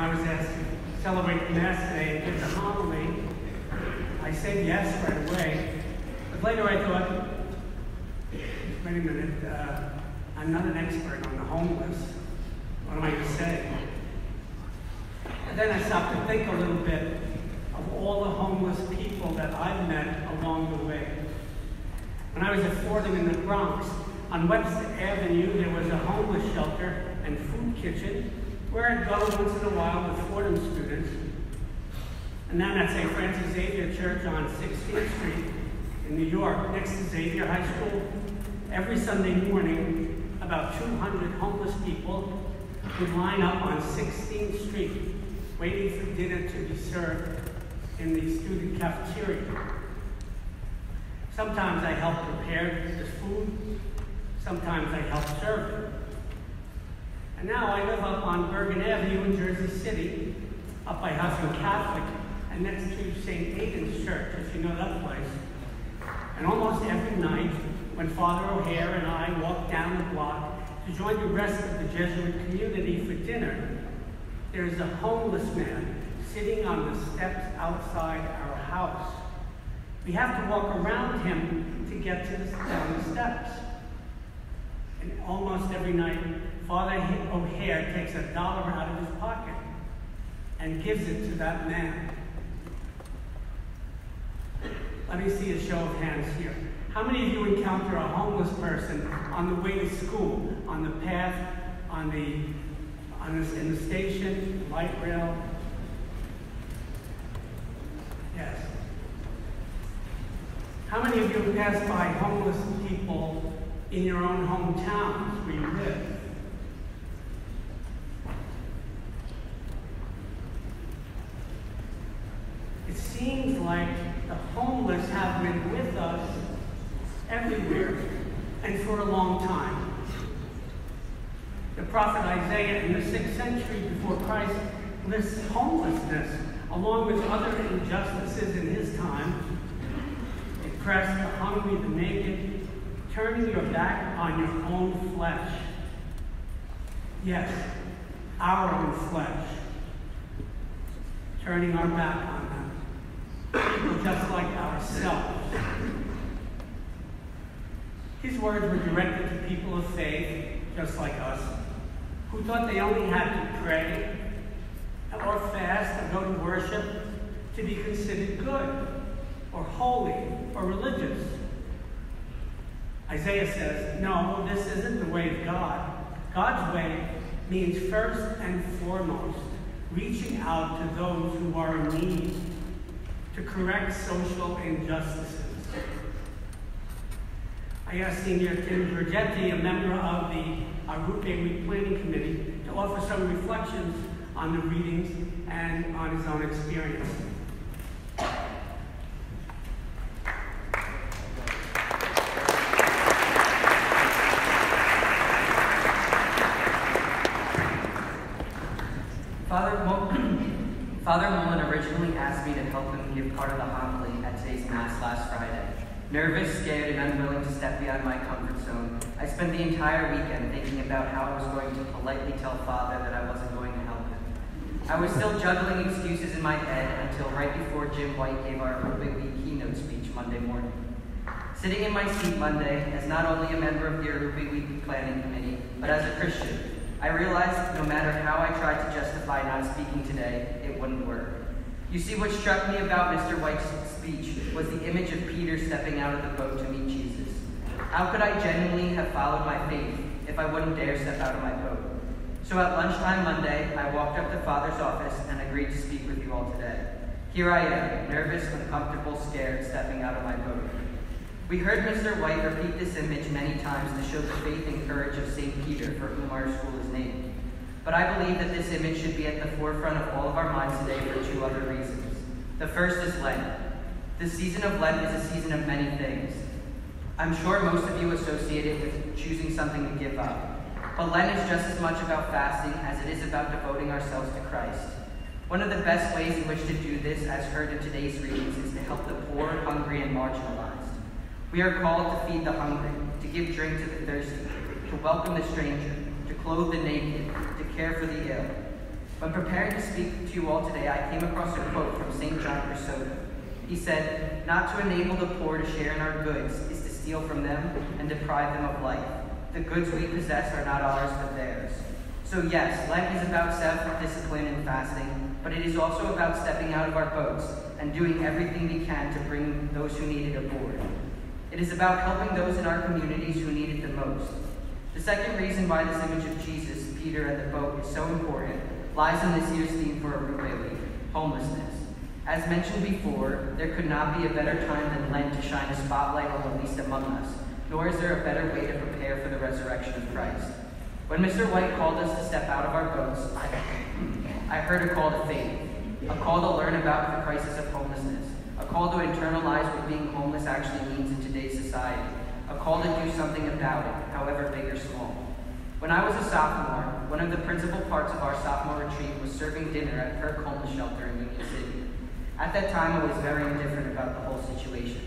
I was asked to celebrate Mass today and the homily, I said yes right away. But later I thought, wait a minute, uh, I'm not an expert on the homeless. What am I going to say? And then I stopped to think a little bit of all the homeless people that I've met along the way. When I was at Fordham in the Bronx, on Webster Avenue, there was a homeless shelter and food kitchen where I'd go once in a while with Fordham students. And then at St. Francis Xavier Church on 16th Street in New York, next to Xavier High School, every Sunday morning, about 200 homeless people would line up on 16th Street waiting for dinner to be served in the student cafeteria. Sometimes I helped prepare the food, sometimes I helped serve it. And now I live up on Bergen Avenue in Jersey City, up by Hudson Catholic, and next to St. Aidan's Church, if you know that place. And almost every night, when Father O'Hare and I walk down the block to join the rest of the Jesuit community for dinner, there is a homeless man sitting on the steps outside our house. We have to walk around him to get to the, down the steps. And almost every night, Father O'Hare takes a dollar out of his pocket and gives it to that man. Let me see a show of hands here. How many of you encounter a homeless person on the way to school, on the path, on the, on the in the station, light rail? Yes. How many of you passed by homeless people in your own hometowns where you live? It seems like the homeless have been with us everywhere and for a long time. The prophet Isaiah in the 6th century before Christ lists homelessness along with other injustices in his time. Oppressed, the hungry, the naked, turning your back on your own flesh. Yes, our own flesh. Turning our back on them. People just like ourselves. His words were directed to people of faith, just like us, who thought they only had to pray or fast or go to worship to be considered good or holy or religious. Isaiah says, no, this isn't the way of God. God's way means first and foremost reaching out to those who are in need to correct social injustices. I asked Senior Tim Georgetti, a member of the uh, Arrupe Week Planning Committee, to offer some reflections on the readings and on his own experience. Father, Father Mullin originally asked me to help him give part of the homily at today's Mass last Friday. Nervous, scared, and unwilling to step beyond my comfort zone, I spent the entire weekend thinking about how I was going to politely tell Father that I wasn't going to help him. I was still juggling excuses in my head until right before Jim White gave our Arrupe Week keynote speech Monday morning. Sitting in my seat Monday, as not only a member of the Arrupe Week Planning Committee, but as a Christian, I realized no matter how I tried to justify not speaking today, it wouldn't work. You see, what struck me about Mr. White's speech was the image of Peter stepping out of the boat to meet Jesus. How could I genuinely have followed my faith if I wouldn't dare step out of my boat? So at lunchtime Monday, I walked up to Father's office and agreed to speak with you all today. Here I am, nervous, uncomfortable, scared, stepping out of my boat. We heard Mr. White repeat this image many times to show the faith and courage of St. Peter, for whom our school is named. But I believe that this image should be at the forefront of all of our minds today for two other reasons. The first is Lent. The season of Lent is a season of many things. I'm sure most of you associate it with choosing something to give up. But Lent is just as much about fasting as it is about devoting ourselves to Christ. One of the best ways in which to do this, as heard in today's readings, is to help the poor, hungry, and marginalized. We are called to feed the hungry, to give drink to the thirsty, to welcome the stranger, to clothe the naked, to care for the ill. When preparing to speak to you all today, I came across a quote from St. John Chrysostom. He said, Not to enable the poor to share in our goods is to steal from them and deprive them of life. The goods we possess are not ours but theirs. So, yes, Lent is about self discipline and fasting, but it is also about stepping out of our boats and doing everything we can to bring those who need it aboard. It is about helping those in our communities who need it the most. The second reason why this image of Jesus, Peter, and the boat is so important lies in this year's theme for Arrupe Week homelessness. As mentioned before, there could not be a better time than Lent to shine a spotlight on the least among us, nor is there a better way to prepare for the resurrection of Christ. When Mr. White called us to step out of our boats, I, I heard a call to faith, a call to learn about the crisis of homelessness, a call to internalize what being homeless actually means in today's society, a call to do something about it, however big or small. When I was a sophomore, one of the principal parts of our sophomore retreat was serving dinner at PERC Homeless Shelter in Union City. At that time, I was very indifferent about the whole situation.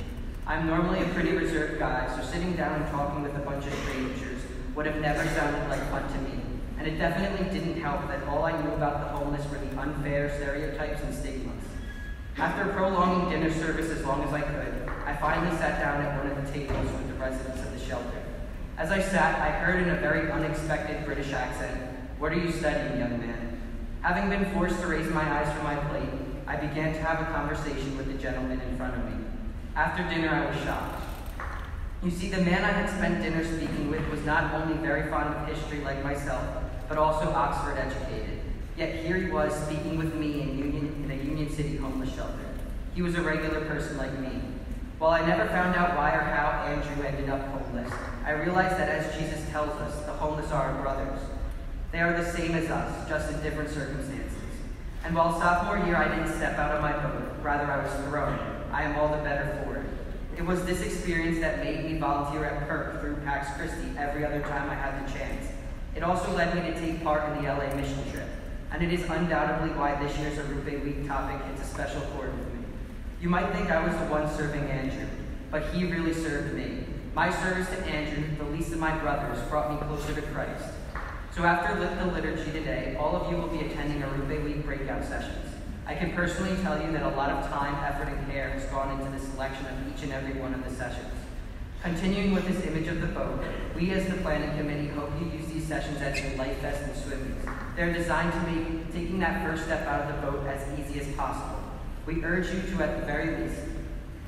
I'm normally a pretty reserved guy, so sitting down and talking with a bunch of strangers would have never sounded like fun to me. And it definitely didn't help that all I knew about the homeless were the unfair stereotypes and stigmas. After prolonging dinner service as long as I could, I finally sat down at one of the tables with the residents of the shelter. As I sat, I heard in a very unexpected British accent, What are you studying, young man? Having been forced to raise my eyes from my plate, I began to have a conversation with the gentleman in front of me. After dinner, I was shocked. You see, the man I had spent dinner speaking with was not only very fond of history like myself, but also Oxford educated. Yet here he was speaking with me in, Union, in a Union City homeless shelter. He was a regular person like me. While I never found out why or how Andrew ended up homeless, I realized that as Jesus tells us, the homeless are our brothers. They are the same as us, just in different circumstances. And while sophomore year I didn't step out of my boat, rather I was thrown, I am all the better for it. It was this experience that made me volunteer at PERC through Pax Christi every other time I had the chance. It also led me to take part in the LA mission trip, and it is undoubtedly why this year's Arrupe Week topic hits a special chord. You might think I was the one serving Andrew, but he really served me. My service to Andrew, the least of my brothers, brought me closer to Christ. So after the liturgy today, all of you will be attending Arrupe Week breakout sessions. I can personally tell you that a lot of time, effort, and care has gone into the selection of each and every one of the sessions. Continuing with this image of the boat, we as the planning committee hope you use these sessions as your life vest and swim They're designed to make taking that first step out of the boat as easy as possible. We urge you to, at the very least,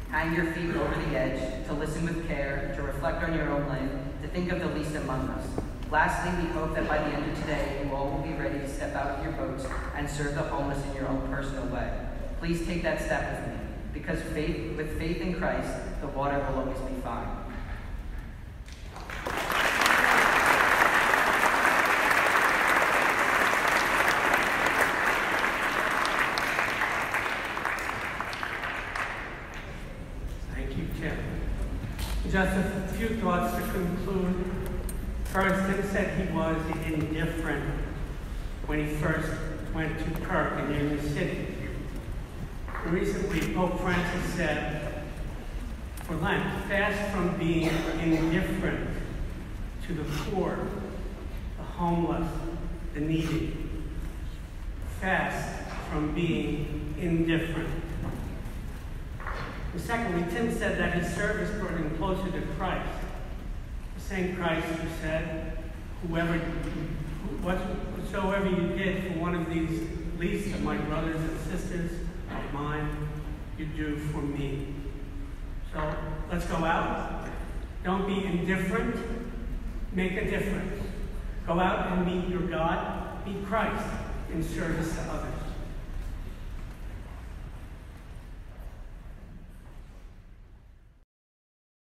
Hang your feet over the edge, to listen with care, to reflect on your own life, to think of the least among us. Lastly, we hope that by the end of today, you all will be ready to step out of your boats and serve the homeless in your own personal way. Please take that step with me, because faith, with faith in Christ, the water will always be fine. Just a few thoughts to conclude. First, Tim said he was indifferent when he first went to Kirk and in Union City. Recently, Pope Francis said, for Lent, fast from being indifferent to the poor, the homeless, the needy. Fast from being indifferent. And secondly, Tim said that his service brought him closer to Christ. The same Christ who said, whoever, whatsoever you did for one of these least of my brothers and sisters of mine, you do for me. So let's go out. Don't be indifferent. Make a difference. Go out and meet your God. Be Christ in service to others.